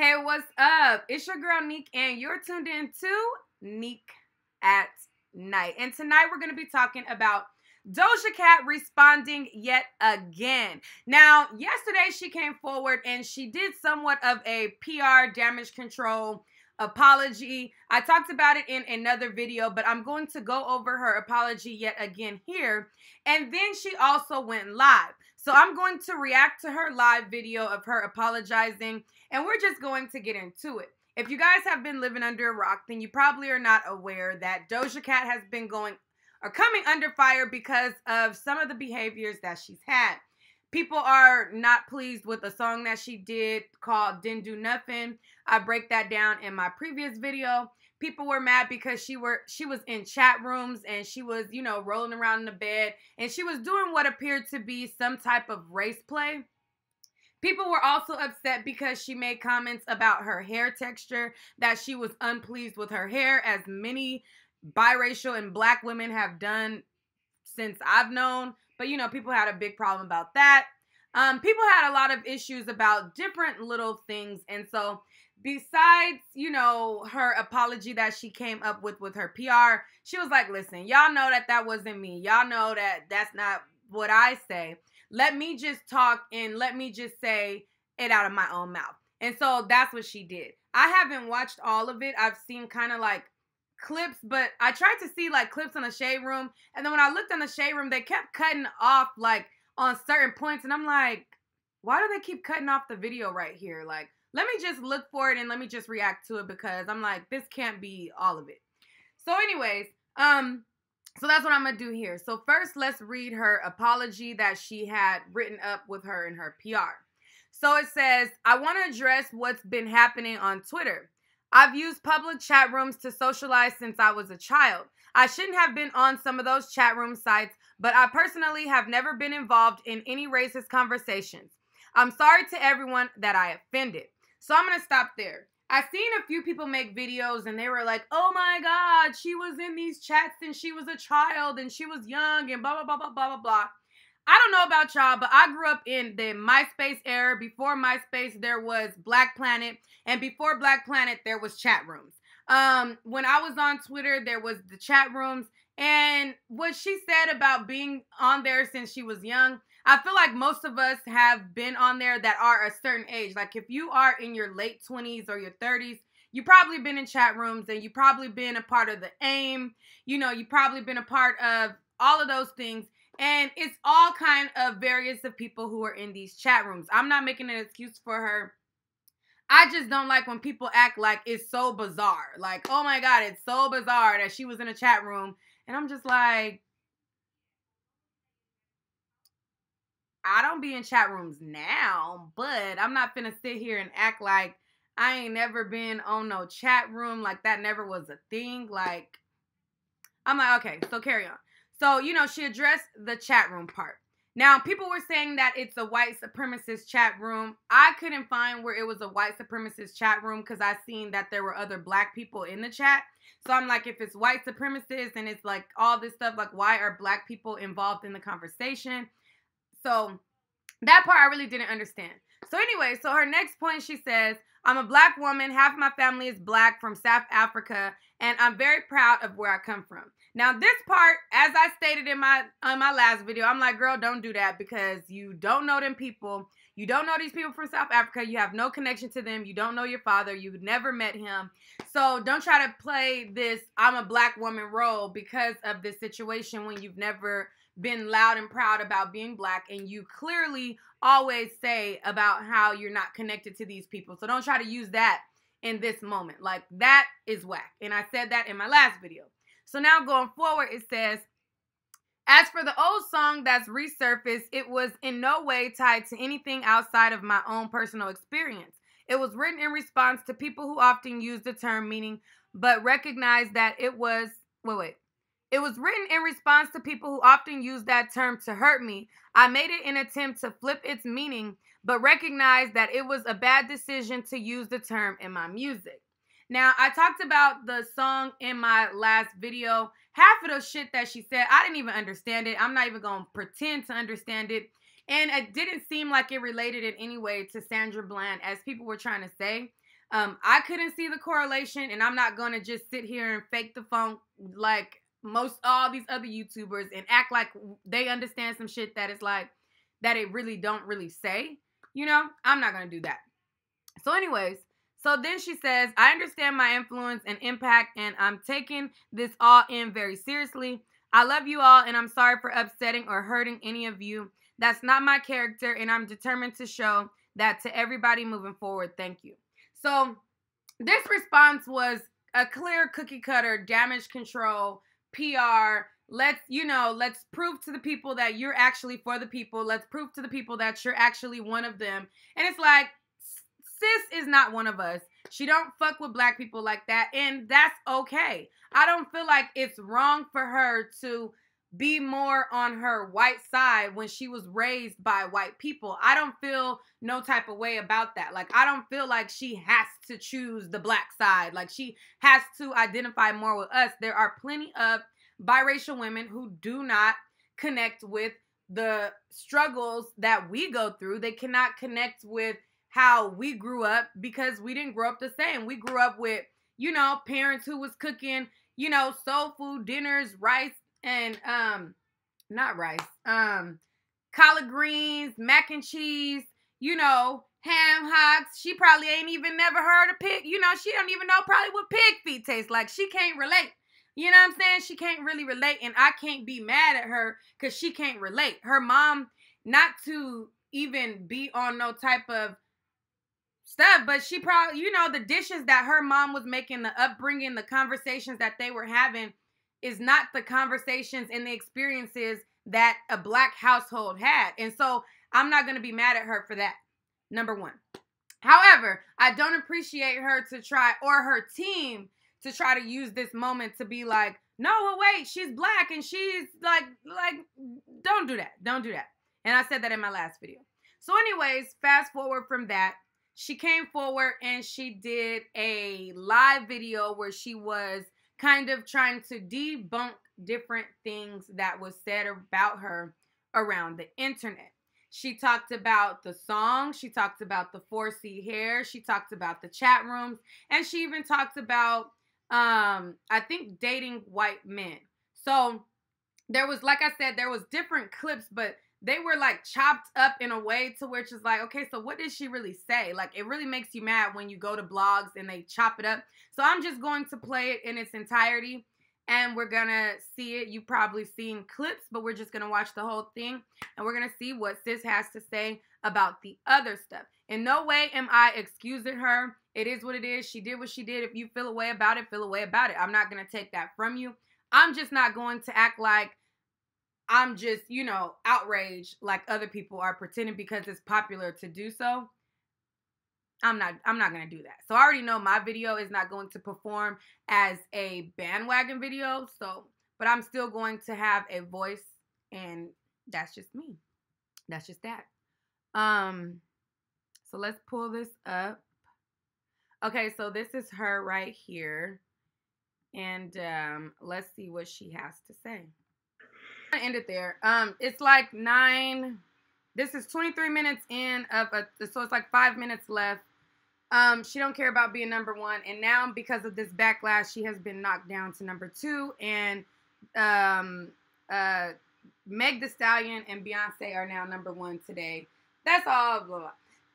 Hey, what's up? It's your girl Nique, and you're tuned in to Nique at Nite. And tonight we're going to be talking about Doja Cat responding yet again. Now, yesterday she came forward and she did somewhat of a PR damage control apology. I talked about it in another video, but I'm going to go over her apology yet again here. And then she also went live. So I'm going to react to her live video of her apologizing, and we're just going to get into it. If you guys have been living under a rock, then you probably are not aware that Doja Cat has been going or coming under fire because of some of the behaviors that she's had. People are not pleased with a song that she did called Didn't Do Nothing. I break that down in my previous video people were mad because she were she was in chat rooms and she was you know rolling around in the bed and she was doing what appeared to be some type of race play. People were also upset because she made comments about her hair texture that she was unpleased with her hair as many biracial and black women have done since i've known. But you know people had a big problem about that. Um, people had a lot of issues about different little things. And so besides, you know, her apology that she came up with with her PR, she was like, listen, y'all know that that wasn't me. Y'all know that that's not what I say. Let me just talk and let me just say it out of my own mouth. And so that's what she did. I haven't watched all of it. I've seen kind of like clips, but I tried to see like clips on the shade room. And then when I looked on the shade room, they kept cutting off like on certain points. And I'm like, why do they keep cutting off the video right here? Like, let me just look for it and let me just react to it because I'm like, this can't be all of it. So, anyways, um, so that's what I'm gonna do here. So first, let's read her apology that she had written up with her in her PR. So it says, I want to address what's been happening on Twitter. I've used public chat rooms to socialize since I was a child. I shouldn't have been on some of those chat room sites, but I personally have never been involved in any racist conversations. I'm sorry to everyone that I offended. So I'm gonna stop there. I've seen a few people make videos and they were like, oh my God, she was in these chats and she was a child and she was young and blah, blah, blah, blah, blah, blah, blah. I don't know about y'all, but I grew up in the MySpace era. Before MySpace, there was Black Planet. And before Black Planet, there was chat rooms. Um, when I was on Twitter, there was the chat rooms. And what she said about being on there since she was young, I feel like most of us have been on there that are a certain age. Like if you are in your late 20s or your 30s, you probably been in chat rooms and you probably been a part of the AIM. You know, you probably been a part of all of those things. And it's all kind of various of people who are in these chat rooms. I'm not making an excuse for her. I just don't like when people act like it's so bizarre. Like, oh my God, it's so bizarre that she was in a chat room. And I'm just like, I don't be in chat rooms now, but I'm not gonna sit here and act like I ain't never been on no chat room. Like that never was a thing. Like, I'm like, okay, so carry on. So, you know, she addressed the chat room part. Now, people were saying that it's a white supremacist chat room. I couldn't find where it was a white supremacist chat room because I seen that there were other black people in the chat. So I'm like, if it's white supremacists and it's like all this stuff, like why are black people involved in the conversation? So that part I really didn't understand. So anyway, so her next point she says, I'm a black woman, half my family is black from South Africa, and I'm very proud of where I come from. Now this part, as I stated in my on my last video, I'm like, girl, don't do that because you don't know them people. You don't know these people from South Africa. You have no connection to them. You don't know your father. You've never met him. So don't try to play this I'm a black woman role because of this situation when you've never been loud and proud about being black and you clearly always say about how you're not connected to these people. So don't try to use that in this moment. Like that is whack. And I said that in my last video. So now going forward, it says, as for the old song that's resurfaced, it was in no way tied to anything outside of my own personal experience. It was written in response to people who often use the term meaning, but recognize that it was, wait, wait. It was written in response to people who often use that term to hurt me. I made it an attempt to flip its meaning, but recognized that it was a bad decision to use the term in my music. Now, I talked about the song in my last video. Half of the shit that she said, I didn't even understand it. I'm not even going to pretend to understand it. And it didn't seem like it related in any way to Sandra Bland, as people were trying to say. Um, I couldn't see the correlation, and I'm not gonna just sit here and fake the funk like most all these other YouTubers and act like they understand some shit that is like that it really don't really say. You know, I'm not gonna do that. So, anyways, so then she says, I understand my influence and impact, and I'm taking this all in very seriously. I love you all, and I'm sorry for upsetting or hurting any of you. That's not my character, and I'm determined to show that to everybody moving forward. Thank you. So, this response was a clear cookie cutter damage control PR. Let's, you know, let's prove to the people that you're actually for the people. Let's prove to the people that you're actually one of them. And it's like, sis is not one of us. She don't fuck with black people like that. And that's okay. I don't feel like it's wrong for her to be more on her white side when she was raised by white people. I don't feel no type of way about that. Like I don't feel like she has to choose the black side. Like she has to identify more with us. There are plenty of biracial women who do not connect with the struggles that we go through. They cannot connect with how we grew up because we didn't grow up the same. We grew up with, you know, parents who was cooking, you know, soul food dinners, rice and um not rice, um collard greens, mac and cheese, you know, ham hocks. She probably ain't even never heard of pig, you know, she don't even know probably what pig feet tastes like. She can't relate. You know what I'm saying? She can't really relate and I can't be mad at her cuz she can't relate. Her mom not to even be on no type of stuff, but she probably, you know, the dishes that her mom was making, the upbringing, the conversations that they were having is not the conversations and the experiences that a black household had. And so I'm not going to be mad at her for that. Number one. However, I don't appreciate her to try or her team to try to use this moment to be like, no, well, wait, she's black and she's like, like, don't do that. Don't do that. And I said that in my last video. So, anyways, fast forward from that. She came forward and she did a live video where she was kind of trying to debunk different things that was said about her around the internet. She talked about the song, she talked about the 4C hair, she talked about the chat rooms, and she even talked about um I think dating white men. So there was like I said there was different clips but they were like chopped up in a way to where it's like, okay, so what did she really say? Like, it really makes you mad when you go to blogs and they chop it up. So I'm just going to play it in its entirety and we're gonna see it. You probably seen clips, but we're just gonna watch the whole thing and we're gonna see what sis has to say about the other stuff. In no way am I excusing her. It is what it is. She did what she did. If you feel a way about it, feel a way about it. I'm not gonna take that from you. I'm just not going to act like I'm just, you know, outraged like other people are pretending because it's popular to do so. I'm not I'm not going to do that. So I already know my video is not going to perform as a bandwagon video, so but I'm still going to have a voice and that's just me. That's just that. Um so let's pull this up. Okay, so this is her right here. And um let's see what she has to say end it there. Um, it's like nine. This is 23 minutes in of a, so it's like five minutes left. Um, she don't care about being number one, and now because of this backlash, she has been knocked down to number two. And um, uh, Meg The Stallion and Beyonce are now number one today. That's all. Blah, blah.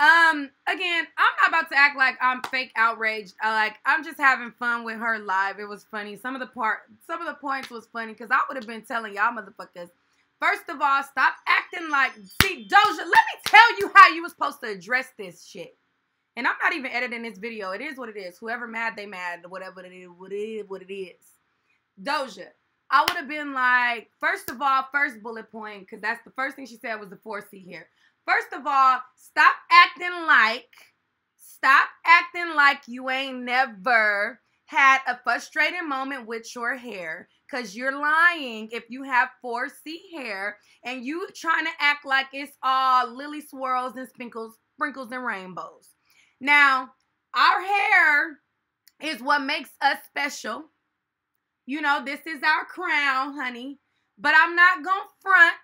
Um, again, I'm not about to act like I'm fake outraged. Like I'm just having fun with her live. It was funny. Some of the part some of the points was funny because I would have been telling y'all motherfuckers. First of all, stop acting like see Doja, let me tell you how you was supposed to address this shit. And I'm not even editing this video. It is what it is. Whoever mad, they mad. Whatever it is, what it is, what it is. Doja, I would have been like, first of all, first bullet point, because that's the first thing she said was the 4C here. First of all, stop acting like, stop acting like you ain't never had a frustrating moment with your hair because you're lying if you have 4C hair and you trying to act like it's all lily swirls and sprinkles, sprinkles and rainbows. Now, our hair is what makes us special. You know, this is our crown, honey. But I'm not going to front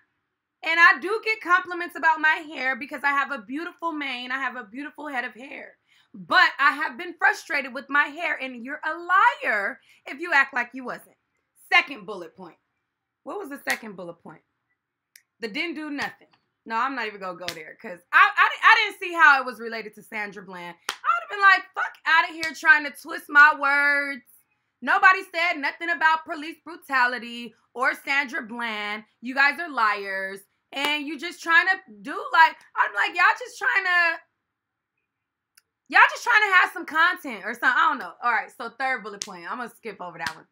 and I do get compliments about my hair because I have a beautiful mane. I have a beautiful head of hair. but I have been frustrated with my hair, and you're a liar if you act like you wasn't. Second bullet point. What was the second bullet point? The didn't do nothing. No, I'm not even gonna go there because I, I I didn't see how it was related to Sandra Bland. I would have been like, fuck out of here trying to twist my words. Nobody said nothing about police brutality or Sandra Bland. You guys are liars. And you just trying to do like, I'm like, y'all just trying to, y'all just trying to have some content or something. I don't know. All right. So third bullet point. I'm to skip over that one.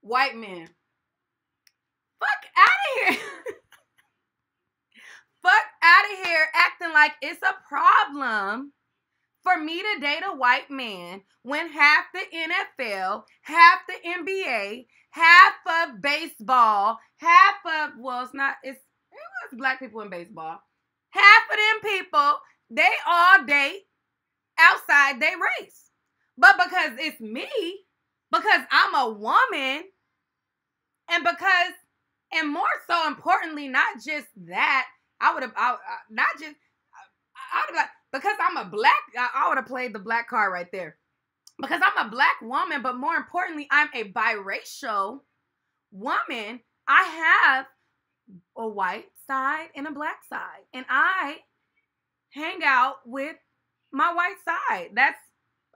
White men. Fuck out of here. Fuck out of here acting like it's a problem for me to date a white man when half the NFL, half the NBA, half of baseball, half of well, it's not it's black people in baseball. Half of them people, they all date outside their race. But because it's me, because I'm a woman, and because, and more so importantly, not just that, I would have, not just, I would have because I'm a black, I would have played the black card right there. Because I'm a black woman, but more importantly, I'm a biracial woman. I have a white side and a black side. And I hang out with my white side. That's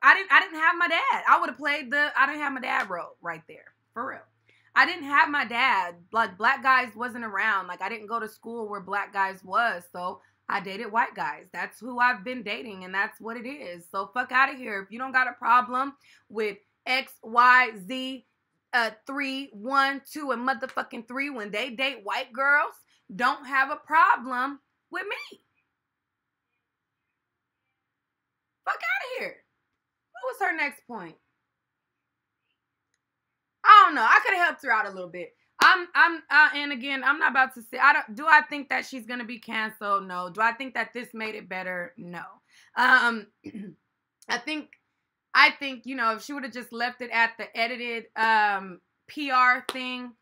I didn't I didn't have my dad. I would have played the I didn't have my dad role right there. For real. I didn't have my dad. Like black guys wasn't around. Like I didn't go to school where black guys was. So I dated white guys. That's who I've been dating, and that's what it is. So fuck out of here. If you don't got a problem with X, Y, Z, uh, three, one, two, and motherfucking three, when they date white girls, don't have a problem with me. Fuck out of here. What was her next point? I don't know. I could have helped her out a little bit. I'm I'm uh, and again, I'm not about to say I don't do I think that she's gonna be canceled? No. Do I think that this made it better? No. Um I think I think, you know, if she would have just left it at the edited um PR thing,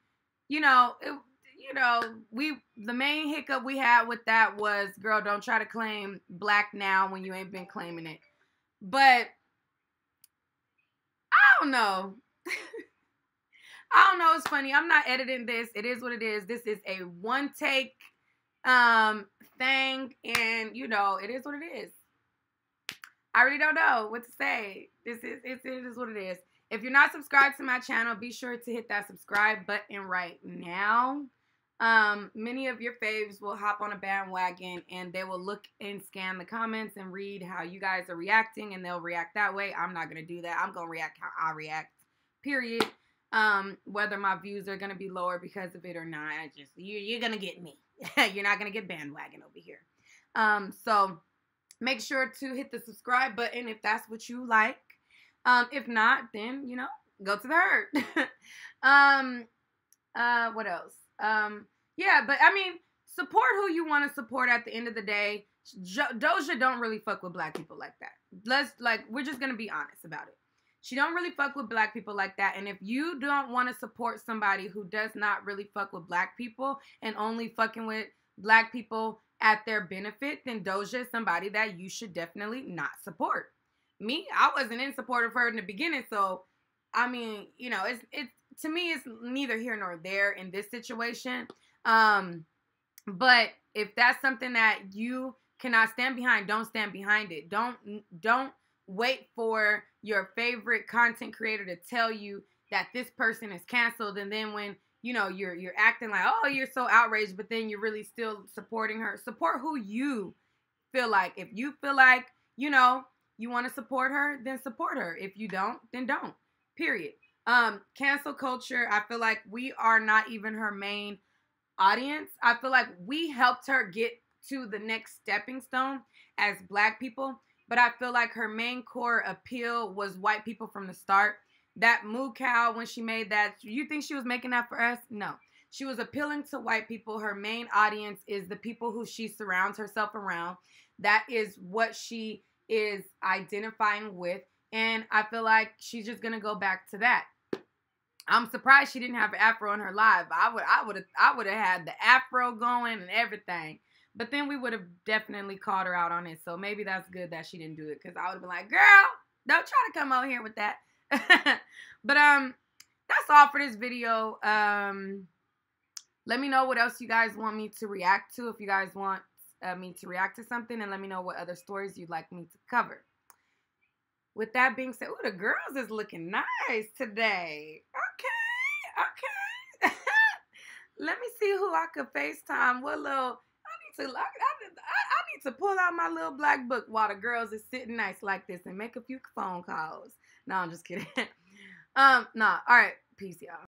you know, it, you know, we the main hiccup we had with that was girl, don't try to claim black now when you ain't been claiming it. But I don't know. I don't know. It's funny. I'm not editing this. It is what it is. This is a one take um thing, and you know, it is what it is. I really don't know what to say. This is it is what it is. If you're not subscribed to my channel, be sure to hit that subscribe button right now. Um, many of your faves will hop on a bandwagon and they will look and scan the comments and read how you guys are reacting and they'll react that way. I'm not gonna do that. I'm gonna react how I react. Period um, whether my views are gonna be lower because of it or not. I just you you're gonna get me. you're not gonna get bandwagon over here. Um, so make sure to hit the subscribe button if that's what you like. Um, if not, then you know, go to the herd. um, uh, what else? Um, yeah, but I mean, support who you want to support at the end of the day. Doja don't really fuck with black people like that. Let's like we're just gonna be honest about it. She don't really fuck with black people like that. And if you don't want to support somebody who does not really fuck with black people and only fucking with black people at their benefit, then Doja is somebody that you should definitely not support. Me, I wasn't in support of her in the beginning, so I mean, you know, it's it's to me it's neither here nor there in this situation. Um, but if that's something that you cannot stand behind, don't stand behind it. Don't don't wait for your favorite content creator to tell you that this person is canceled and then when you know you're you're acting like oh you're so outraged but then you're really still supporting her. Support who you feel like. If you feel like you know you want to support her then support her. If you don't then don't period. Um cancel culture i feel like we are not even her main audience. I feel like we helped her get to the next stepping stone as black people but I feel like her main core appeal was white people from the start. That moo cow when she made that, you think she was making that for us? No. She was appealing to white people. Her main audience is the people who she surrounds herself around. That is what she is identifying with. And I feel like she's just gonna go back to that. I'm surprised she didn't have an afro in her live. I would I would have I would have had the afro going and everything. But then we would have definitely called her out on it. So maybe that's good that she didn't do it because I would have been like, girl, don't try to come out here with that. but um, that's all for this video. Um, let me know what else you guys want me to react to. If you guys want uh, me to react to something, and let me know what other stories you'd like me to cover. With that being said, oh, the girls is looking nice today. Okay, okay. let me see who I could FaceTime. What little I need to I, I, I need to pull out my little black book while the girls is sitting nice like this and make a few phone calls. No, I'm just kidding. um, nah. All right. Peace, y'all.